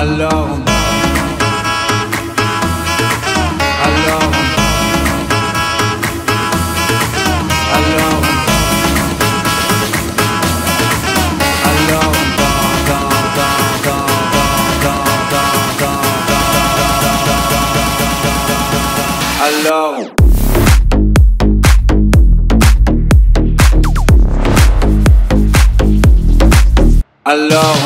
Alors. Alors. Alors. Alors Alors. Alors,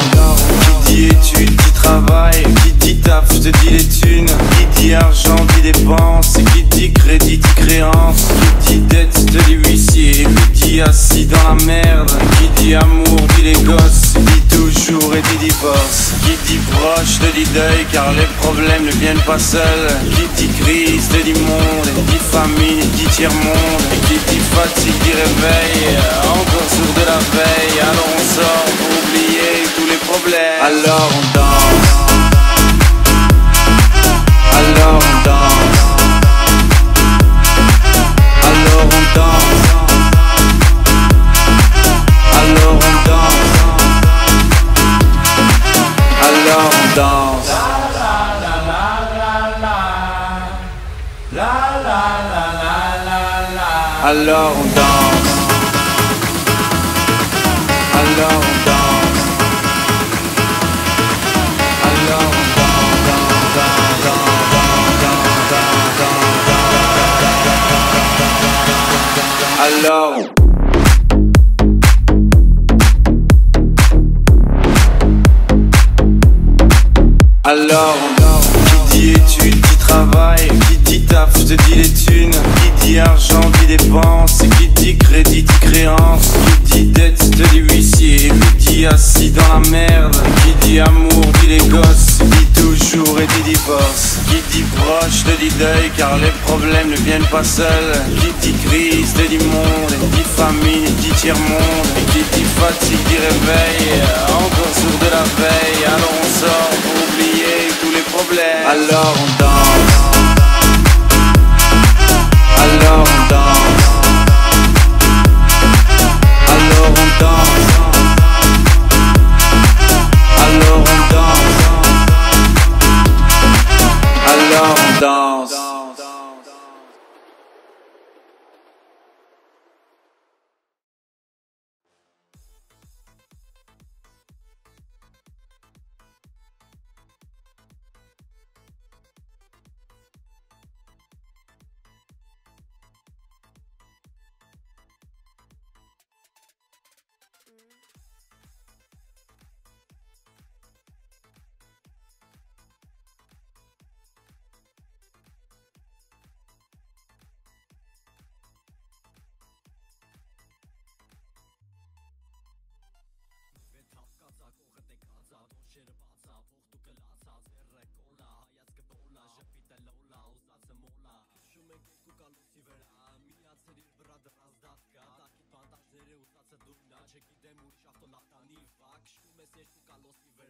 travail, qui dit taf, je te dis les thunes, qui dit argent, dit dépenses, qui dit crédit, dit créance, qui dit dette, te dit huissier, qui dit assis dans la merde, qui dit amour, dit les gosses, dit toujours et dit divorce, qui dit proche, te dit deuil, car les problèmes ne viennent pas seuls, qui dit crise, te dit monde, dit famine, dit tiers-monde, qui dit fatigue, dit réveil, encore sourd de la veille, alors on sort pour oublier tous les problèmes. Alors on danse. Alors on danse. Alors on danse. Alors on danse. Alors. Alors, qui je te dis les thunes, qui dit argent, dit dépenses, qui dit crédit, dit créance, qui dit dette, te dit huissier, qui dit assis dans la merde, qui dit amour, dit les gosses, dit toujours et dit divorce, qui dit proche, te dit deuil, car les problèmes ne viennent pas seuls, qui dit crise, te dit monde, dit famine, dit tiers-monde, qui dit fatigue, dit réveil, encore sourd de la veille, alors on sort pour oublier tous les problèmes. Alors on danse. չգիտեմ ուրիշ ավտոլախտանի վակ, շվում ես երկու կալոսի վրա